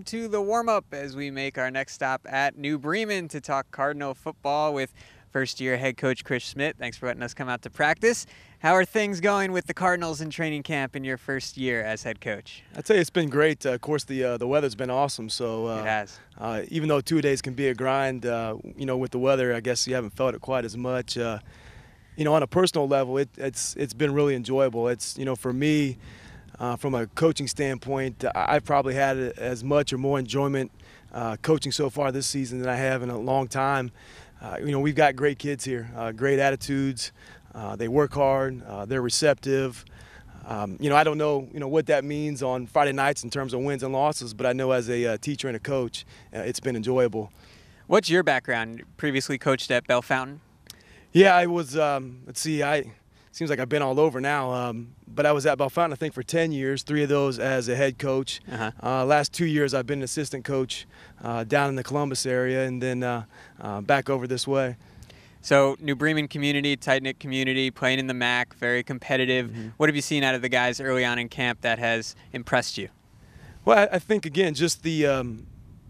welcome to the warm up as we make our next stop at New Bremen to talk Cardinal football with first year head coach Chris Schmidt. Thanks for letting us come out to practice. How are things going with the Cardinals in training camp in your first year as head coach? I'd say it's been great. Uh, of course, the uh, the weather's been awesome. So uh, it has. Uh, even though two days can be a grind, uh, you know, with the weather, I guess you haven't felt it quite as much. Uh, you know, on a personal level, it, it's it's been really enjoyable. It's you know, for me. Uh, from a coaching standpoint, I've probably had as much or more enjoyment uh, coaching so far this season than I have in a long time. Uh, you know, we've got great kids here, uh, great attitudes. Uh, they work hard. Uh, they're receptive. Um, you know, I don't know, you know, what that means on Friday nights in terms of wins and losses, but I know as a teacher and a coach, it's been enjoyable. What's your background? Previously coached at Bellefontaine. Yeah, I was. Um, let's see, I seems like I've been all over now. Um, but I was at Bellefontaine, I think, for 10 years, three of those as a head coach. Uh-huh. Uh, last two years, I've been an assistant coach uh, down in the Columbus area and then uh, uh back over this way. So, New Bremen community, tight knit community, playing in the MAC, very competitive. Mm-hmm. What have you seen out of the guys early on in camp that has impressed you? Well, I, I think, again, just the, um,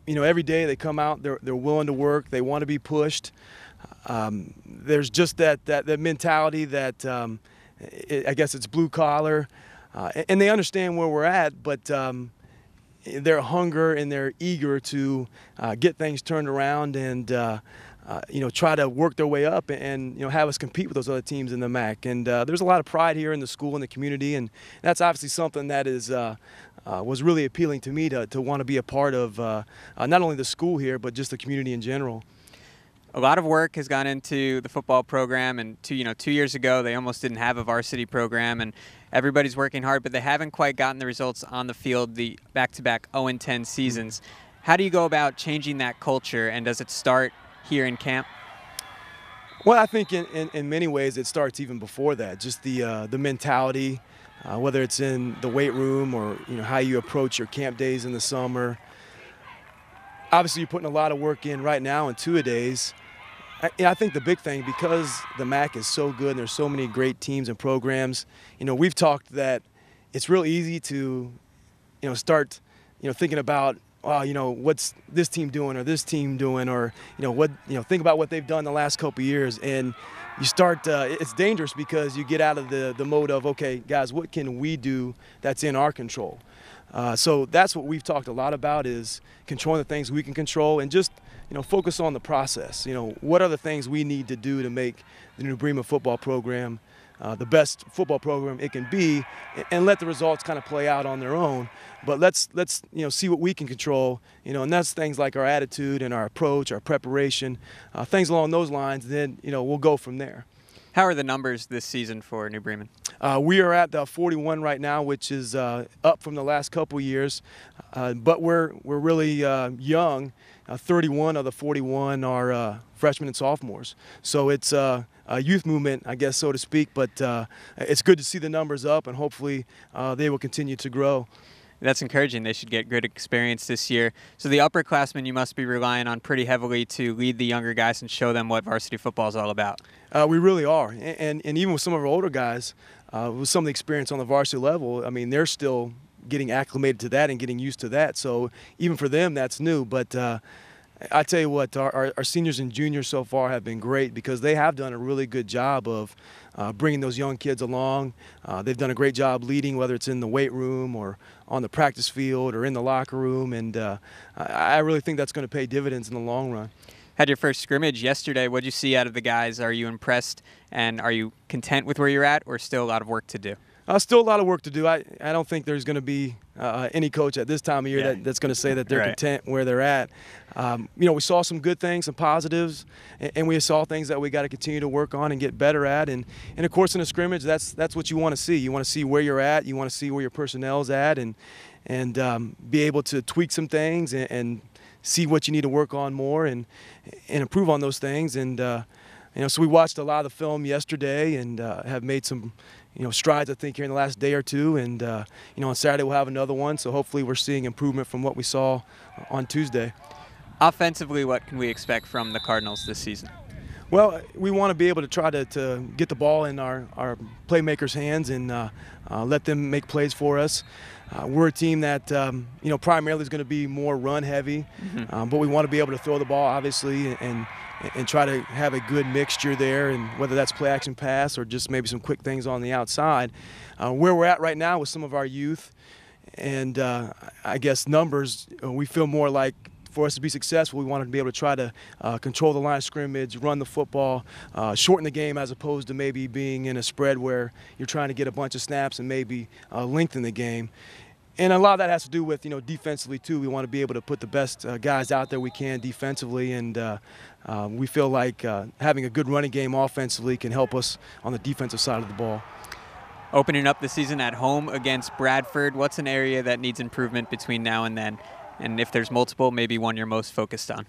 you know, every day they come out, they're, they're willing to work, they want to be pushed. Um, there's just that, that, that mentality that, um, it, I guess it's blue collar, uh, and they understand where we're at, but um, their hunger and they're eager to uh, get things turned around and uh, uh, you know try to work their way up and you know have us compete with those other teams in the MAC. And uh, there's a lot of pride here in the school and the community, and that's obviously something that is. Uh, was really appealing to me to, to want to be a part of not only the school here, but just the community in general a lot of work has gone into the football program and two you know two years ago they almost didn't have a varsity program and everybody's working hard but they haven't quite gotten the results on the field the back-to-back 0-10 seasons. How do you go about changing that culture and does it start here in camp? Well i think in, in, in many ways it starts even before that just the uh, the mentality uh, whether it's in the weight room or you know how you approach your camp days in the summer obviously you're putting a lot of work in right now in two a days. I, I think the big thing because the MAC is so good and there's so many great teams and programs. You know, we've talked that it's real easy to, you know, start, you know, thinking about oh, you know, what's this team doing or this team doing, or you know, what you know, think about what they've done the last couple years, and you start. Uh, it's dangerous because you get out of the the mode of okay, guys, what can we do that's in our control? Uh, so that's what we've talked a lot about is controlling the things we can control and just you know focus on the process. You know what are the things we need to do to make the New Bremen football program uh, the best football program it can be, and let the results kind of play out on their own. But let's let's you know see what we can control. You know, and that's things like our attitude and our approach, our preparation, uh, things along those lines. Then you know we'll go from there. How are the numbers this season for New Bremen? Uh, we are at the 41 right now, which is uh, up from the last couple years, uh, but we're we're really uh, young. Uh, 31 of the 41 are uh, freshmen and sophomores, so it's a youth movement, I guess, so to speak. But it's good to see the numbers up, and hopefully they will continue to grow that's encouraging. They should get good experience this year. So the upperclassmen you must be relying on pretty heavily to lead the younger guys and show them what varsity football is all about. Uh, we really are, and, and, and even with some of our older guys, uh, with some of the experience on the varsity level, I mean they're still getting acclimated to that and getting used to that. So even for them, that's new. But uh, I tell you what, our, our, seniors and juniors so far have been great because they have done a really good job of uh, bringing those young kids along. Uh, they've done a great job leading, whether it's in the weight room or on the practice field or in the locker room. And uh, I really think that's going to pay dividends in the long run. Had your first scrimmage yesterday. What did you see out of the guys? Are you impressed and are you content with where you're at, or still a lot of work to do? Uh, still a lot of work to do. I, I don't think there's going to be uh, any coach at this time of year yeah. that, that's going to say that they're right. content where they're at. Um, you know, we saw some good things, some positives, and, and we saw things that we got to continue to work on and get better at. And, and of course, in a scrimmage, that's that's what you want to see. You want to see where you're at. You want to see where your personnel's at, and and um, be able to tweak some things and, and, see what you need to work on more and and improve on those things. And uh, you know, so we watched a lot of the film yesterday and uh, have made some, you know, strides I think here in the last day or two. And uh, you know, on Saturday we'll have another one. So hopefully we're seeing improvement from what we saw on Tuesday. Offensively, what can we expect from the Cardinals this season? Well, we want to be able to try to, to get the ball in our, our playmakers' hands and uh, uh, let them make plays for us. Uh, we're a team that um, you know primarily is going to be more run heavy, mm-hmm. um, but we want to be able to throw the ball obviously and and try to have a good mixture there, and whether that's play action pass or just maybe some quick things on the outside. Uh, where we're at right now with some of our youth, and uh, I guess numbers, we feel more like for us to be successful, we wanted to be able to try to uh, control the line of scrimmage, run the football, uh, shorten the game as opposed to maybe being in a spread where you're trying to get a bunch of snaps and maybe uh, lengthen the game. And a lot of that has to do with, you know, defensively too. We want to be able to put the best uh, guys out there we can defensively, and uh, uh, we feel like having a good running game offensively can help us on the defensive side of the ball opening up the season at home against Bradford. What's an area that needs improvement between now and then? And if there's multiple, maybe one you're most focused on.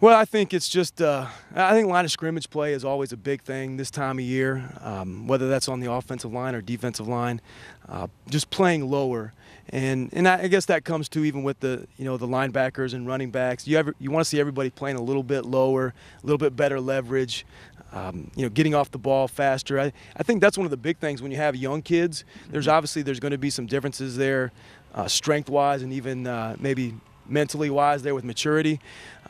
Well, I think it's just, uh, I think line of scrimmage play is always a big thing this time of year, um, whether that's on the offensive line or defensive line, uh, just playing lower. And, and I guess that comes to even with the, you know, the linebackers and running backs. You, ever, you want to see everybody playing a little bit lower, a little bit better leverage, um, you know, getting off the ball faster. I, I think that's one of the big things when you have young kids. There's mm-hmm. obviously, there's going to be some differences there uh, strength-wise and even uh, maybe mentally wise there with maturity.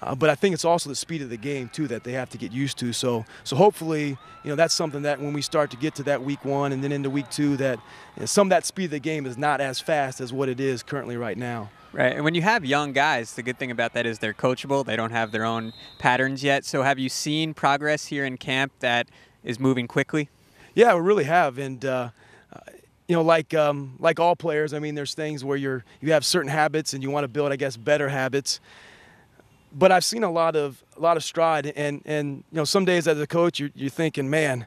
Uh, but I think it's also the speed of the game too that they have to get used to. So so hopefully you know that's something that when we start to get to that week one and then into week two that you know, some of that speed of the game is not as fast as what it is currently right now. Right, and when you have young guys, the good thing about that is they're coachable. They don't have their own patterns yet. So have you seen progress here in camp that is moving quickly? Yeah, we really have, and. Uh, you know, like um, like all players, I mean, there's things where you're you have certain habits and you want to build, I guess, better habits. But I've seen a lot of a lot of stride, and and you know, some days as a coach, you're, you're thinking, man,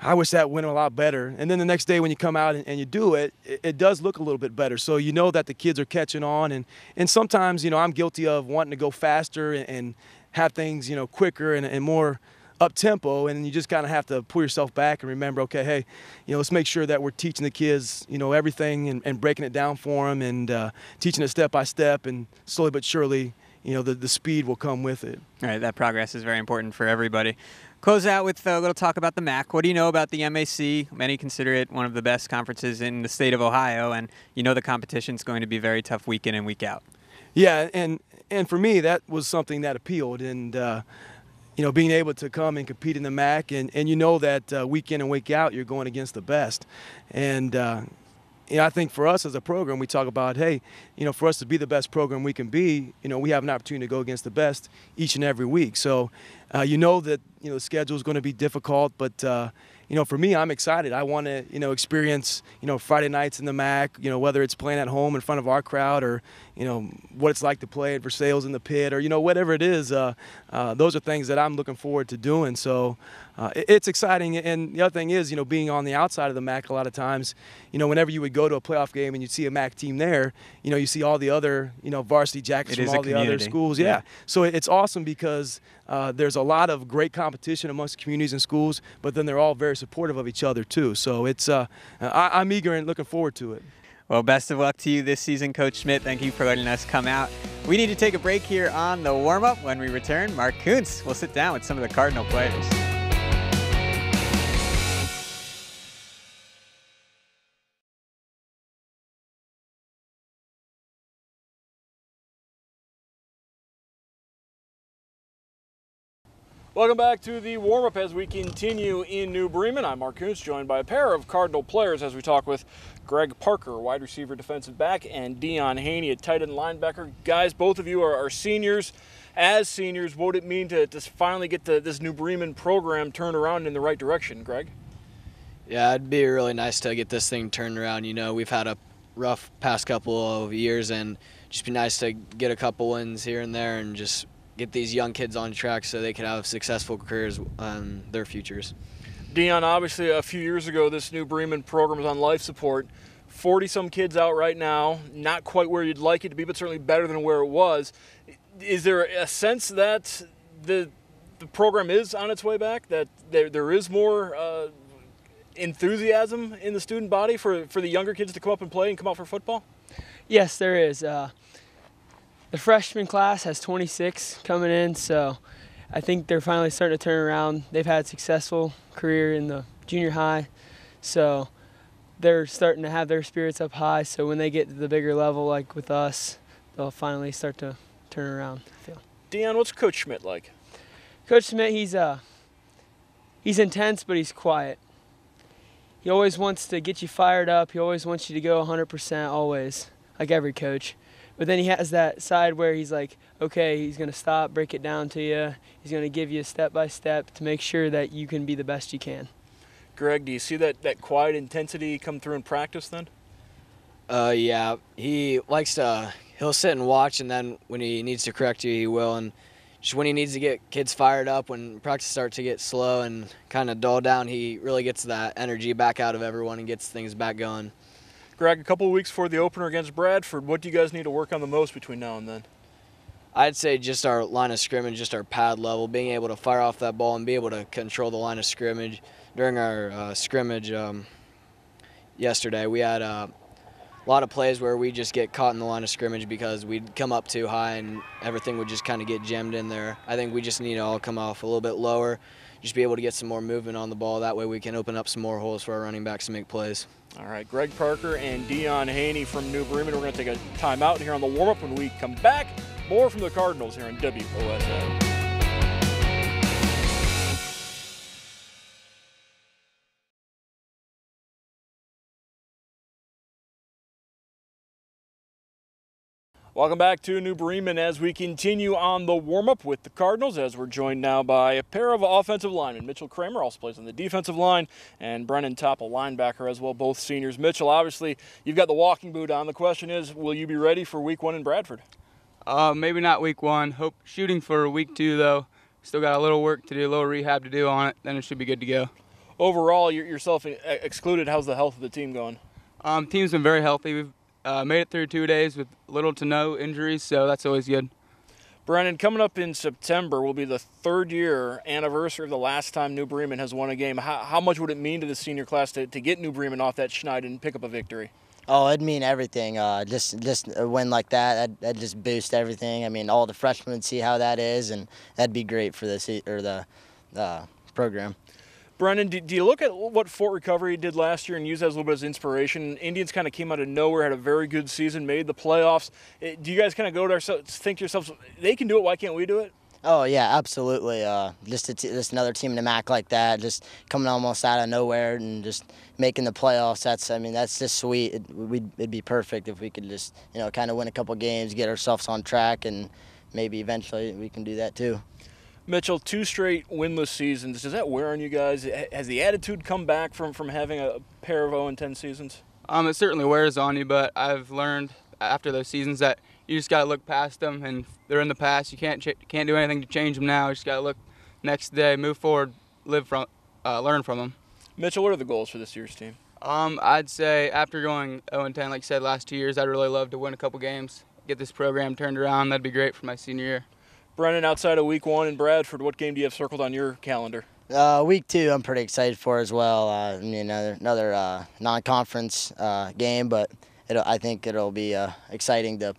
I wish that went a lot better. And then the next day when you come out and, and you do it, it, it, does look a little bit better. So you know that the kids are catching on. And, and sometimes, you know, I'm guilty of wanting to go faster and, and have things, you know, quicker and, and more – up tempo and you just kind of have to pull yourself back and remember okay hey you know let's make sure that we're teaching the kids you know everything and, and breaking it down for them and uh, teaching it step by step and slowly but surely you know the, the speed will come with it. All right that progress is very important for everybody. Close out with a little talk about the mac what do you know about the mac many consider it one of the best conferences in the state of ohio and you know the competition is going to be very tough week in and week out. Yeah and and for me that was something that appealed and uh, you know, being able to come and compete in the MAC, and, and you know that uh, week in and week out you're going against the best. And, uh, you know, I think for us as a program, we talk about, hey, you know, for us to be the best program we can be, you know, we have an opportunity to go against the best each and every week. So, uh, you know that, you know, the schedule is going to be difficult, but, uh, you know, for me, I'm excited. I want to, you know, experience, you know, Friday nights in the MAC, you know, whether it's playing at home in front of our crowd or, you know, what it's like to play at Versailles in the pit or, you know, whatever it is. Uh, uh, those are things that I'm looking forward to doing. So uh, it's exciting. And the other thing is, you know, being on the outside of the MAC a lot of times, you know, whenever you would go to a playoff game and you'd see a MAC team there, you know, you see all the other, you know, varsity jackets it from all the other schools. Yeah. yeah. So it's awesome because uh, there's a lot of great competition amongst communities and schools, but then they're all very supportive of each other too. So it's uh, I, I'm eager and looking forward to it. Well, best of luck to you this season, Coach Schmidt. Thank you for letting us come out. We need to take a break here on the warm up. When we return, Mark Kuntz will sit down with some of the Cardinal players. Welcome back to the warm-up as we continue in New Bremen. I'm Mark Kuntz, joined by a pair of Cardinal players as we talk with Greg Parker, wide receiver defensive back, and Deion Hoehne, a tight end linebacker. Guys, both of you are, are seniors. As seniors, what would it mean to, to finally get the, this New Bremen program turned around in the right direction, Greg? Yeah, it'd be really nice to get this thing turned around. You know, we've had a rough past couple of years, and just be nice to get a couple wins here and there and just get these young kids on track so they can have successful careers on their futures. Deion, obviously, a few years ago, this new Bremen program was on life support. 40 some kids out right now, not quite where you'd like it to be, but certainly better than where it was. Is there a sense that the the program is on its way back? That there, there is more uh, enthusiasm in the student body for, for the younger kids to come up and play and come out for football? Yes, there is. Uh, the freshman class has 26 coming in, so I think they're finally starting to turn around. They've had a successful career in the junior high, so they're starting to have their spirits up high. So when they get to the bigger level, like with us, they'll finally start to turn around. I feel. Deion, what's Coach Schmidt like? Coach Schmidt, he's uh, he's intense, but he's quiet. He always wants to get you fired up. He always wants you to go 100%, always, like every coach. But then he has that side where he's like, okay, he's going to stop, break it down to you. He's going to give you a step by step to make sure that you can be the best you can. Greg, do you see that, that quiet intensity come through in practice then? Uh, yeah, he likes to. He'll sit and watch, and then when he needs to correct you, he will. And just when he needs to get kids fired up, when practice starts to get slow and kind of dull down, he really gets that energy back out of everyone and gets things back going. Greg, a couple weeks before the opener against Bradford, what do you guys need to work on the most between now and then? I'd say just our line of scrimmage, just our pad level, being able to fire off that ball and be able to control the line of scrimmage. During our uh, scrimmage um, yesterday, we had uh, a lot of plays where we just get caught in the line of scrimmage because we'd come up too high and everything would just kind of get jammed in there. I think we just need to all come off a little bit lower, just be able to get some more movement on the ball. That way we can open up some more holes for our running backs to make plays. All right, Greg Parker and Deion Hoehne from New Bremen. We're going to take a timeout here on the warm up. When we come back, more from the Cardinals here on WOSN. Welcome back to New Bremen as we continue on the warm up with the Cardinals. As we're joined now by a pair of offensive linemen. Mitchell Kramer also plays on the defensive line, and Brennan Topp, a linebacker as well, both seniors. Mitchell, obviously, you've got the walking boot on. The question is, will you be ready for week one in Bradford? Uh, maybe not week one. Hope shooting for week two though. Still got a little work to do, a little rehab to do on it. Then it should be good to go. Overall, yourself excluded. How's the health of the team going? Um, team's been very healthy. We've uh, made it through two days with little to no injuries, so that's always good. Brennan, coming up in September will be the third year anniversary of the last time New Bremen has won a game. How, how much would it mean to the senior class to, to get New Bremen off that schneid and pick up a victory? Oh, it'd mean everything. Uh, just just a win like that, that'd, that'd, just boost everything. I mean, all the freshmen would see how that is, and that'd be great for the or the uh, program. Brennan, do, do, you look at what Fort Recovery did last year and use that as a little bit as inspiration? Indians kind of came out of nowhere, had a very good season, made the playoffs. Eh, do you guys kind of go to ourselves, think to yourselves, they can do it, why can't we do it? Oh yeah, absolutely. Uh, just just another team in the MAC like that, just coming almost out of nowhere and just making the playoffs. That's I mean that's just sweet. It, would it'd be perfect if we could just you know kind of win a couple games, get ourselves on track, and maybe eventually we can do that too. Mitchell, two straight winless seasons. Does that wear on you guys? Has the attitude come back from, from having a pair of 0 and 10 seasons? Um, it certainly wears on you, but I've learned after those seasons that you just got to look past them, and they're in the past. You can't ch- can't do anything to change them now. You just got to look next day, move forward, live from, uh, learn from them. Mitchell, what are the goals for this year's team? Um, I'd say after going 0 and 10, like I said last two years, I'd really love to win a couple games, get this program turned around. That'd be great for my senior year. Brennan, outside of week one in Bradford, what game do you have circled on your calendar? Uh, week two, I'm pretty excited for as well. Uh, I mean, another, another uh, non-conference uh, game, but I think it'll be uh, exciting to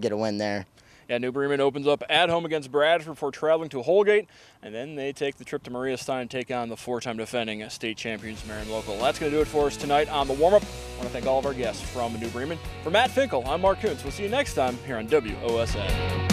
get a win there. Yeah, New Bremen opens up at home against Bradford before traveling to Holgate, and then they take the trip to Maria Stein and take on the four-time defending state champions Marion Local. That's going to do it for us tonight on the warm-up. I want to thank all of our guests from New Bremen. For Matt Finkel, I'm Mark Kuntz. We'll see you next time here on WOSN.